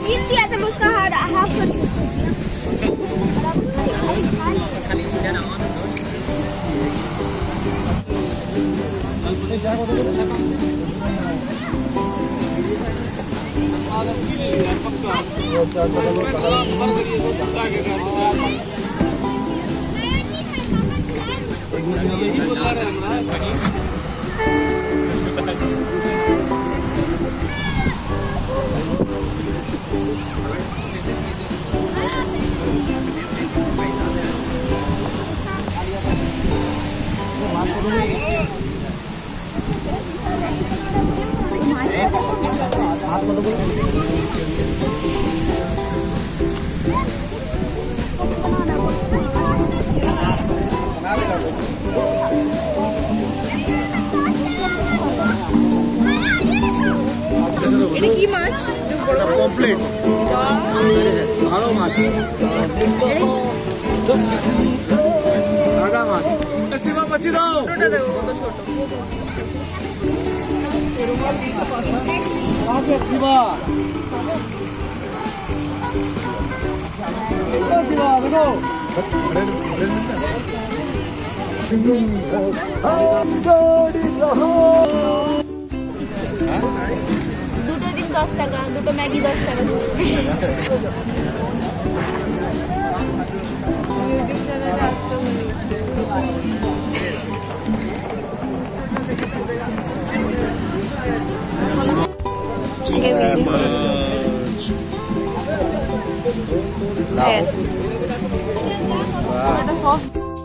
तीन दिया था उसका हार हाफ़ करके उसको। दिया এটা কি মাছ? কমপ্লিট ভালো মাছ। তাজা মাছ এ, সীমা মাছি দাও ছোটটা দেখো কত ছোট আগে সীমা এ, সীমা দেখো দুটো দিন দশ টাকা দুটো ম্যাগি দশ টাকা ইউটিউব চ্যানেলে আসছো Diamante. É. Não. Ah.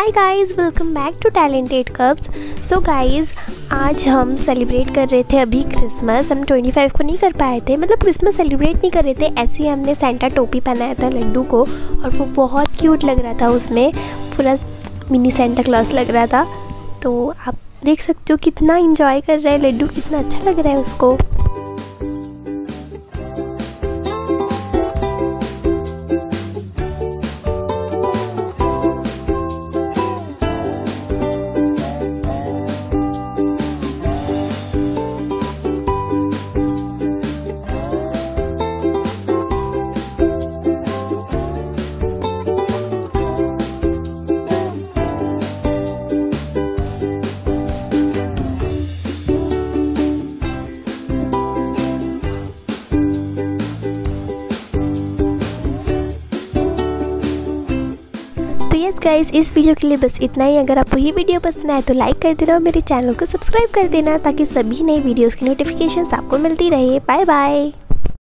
Hi guys welcome back to talented cups so guys आज हम सेलिब्रेट कर रहे थे अभी क्रिसमस हम 25 को नहीं कर पाए थे मतलब क्रिसमस सेलिब्रेट नहीं कर रहे थे, ऐसे ही हमने सेंटा टोपी पहनाया था लड्डू को, और वो बहुत क्यूट लग रहा था उसमें। पूरा मिनी सेंटा क्लॉस लग रहा था। तो आप देख सकते हो कितना इंजॉय कर रहा है लड्डू, कितना अच्छा लग रहा है उसको। गाइस इस वीडियो के लिए बस इतना ही। अगर आपको ये वीडियो पसंद आए तो लाइक कर देना और मेरे चैनल को सब्सक्राइब कर देना, ताकि सभी नई वीडियोस की नोटिफिकेशन आपको मिलती रहे। Bye bye